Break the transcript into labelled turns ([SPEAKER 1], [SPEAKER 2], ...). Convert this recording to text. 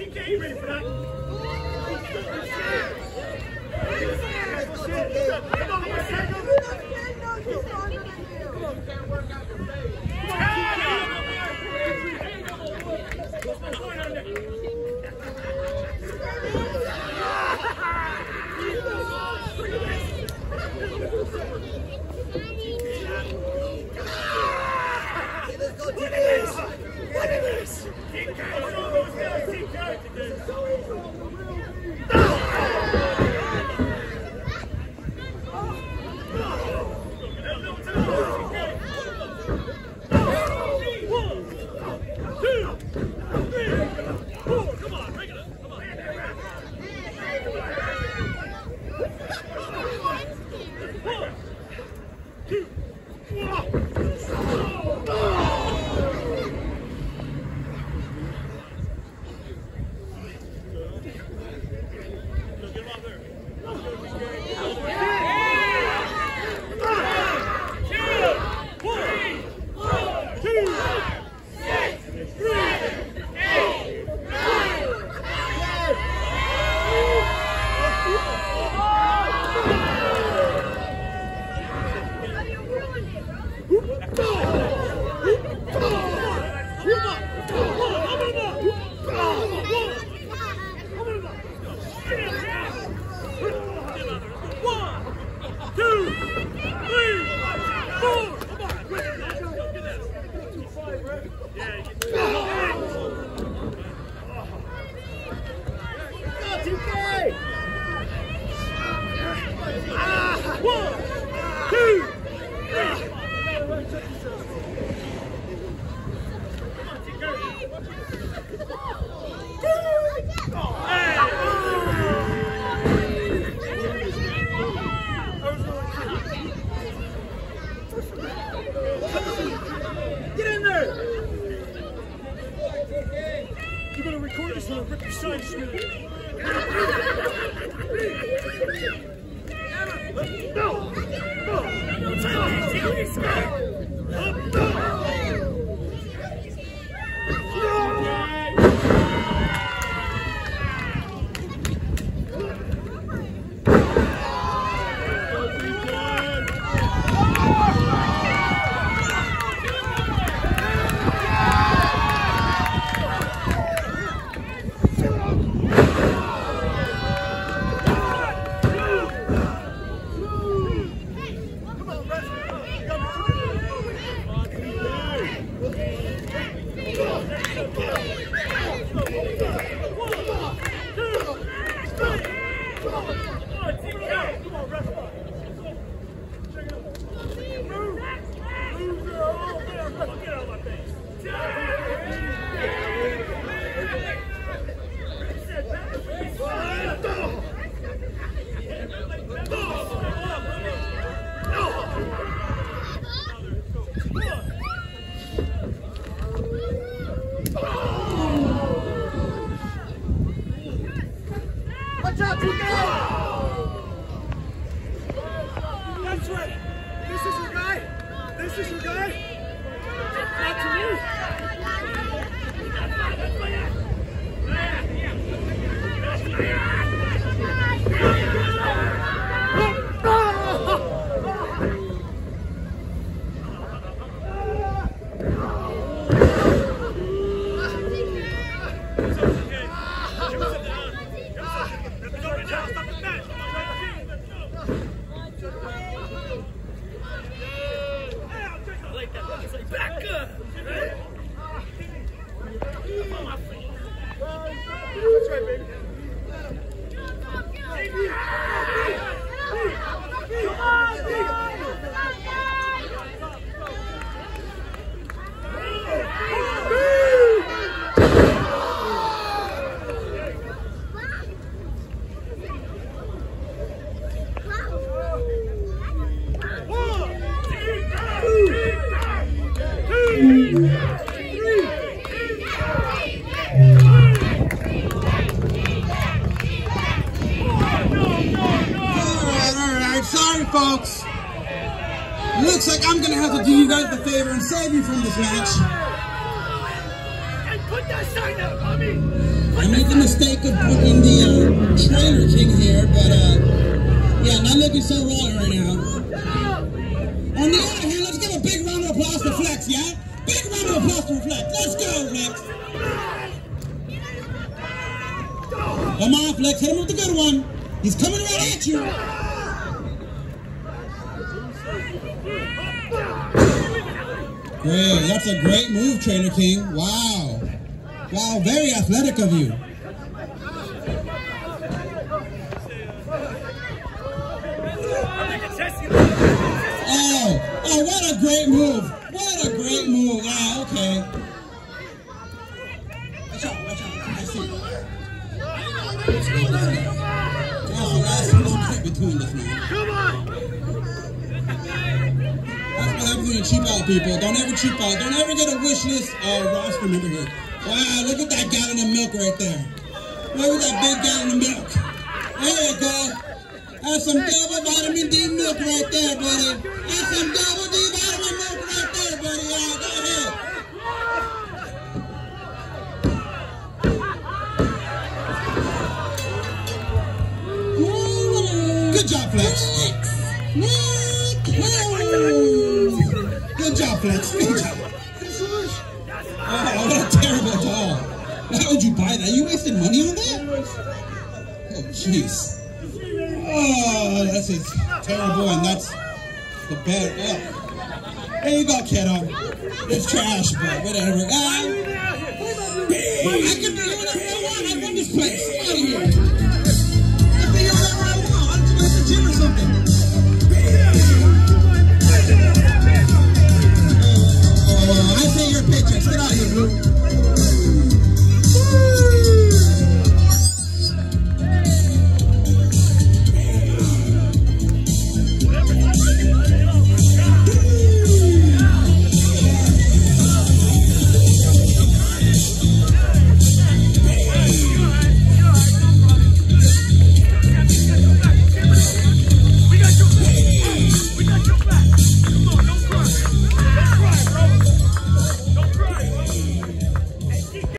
[SPEAKER 1] TK, you ready for that?
[SPEAKER 2] What is this? What is this? Hey! You better record this one and rip your side screen. No! No! No!
[SPEAKER 3] No! No! No! Thank you. Save you from this match.
[SPEAKER 1] Put that sign up, mommy.
[SPEAKER 3] I made the mistake of booking the uh, Trailer King here, but uh, yeah, not looking so raw right now. On the other hand, let's give a big round of applause to Flex, yeah? Big round of applause to Flex. Let's go, Flex. Come on, Flex, hit him with the good one. He's coming right at you. Great, that's a great move, Trailer King. Wow. Wow, very athletic of you. Oh, oh, what a great move. What a great move. Ah, okay. Watch out, watch out. I see. Oh, that's bit between this, man.
[SPEAKER 1] Come on.
[SPEAKER 3] When cheap out people. Don't ever cheap out. Don't ever get a wish list uh, roster member here. Wow, look at that gallon of milk right there. Look at that big gallon of milk. There you go. That's some double vitamin D milk right there, buddy. That's some double D vitamin milk right there, buddy. Yeah, go ahead. Good job, Flex. Good job. Oh, what a terrible doll. Why would you buy that? You wasted money on that? Oh, jeez. Oh, that's just terrible, and that's the bad. Oh. There you go, kiddo. It's trash, but whatever. Ah, I can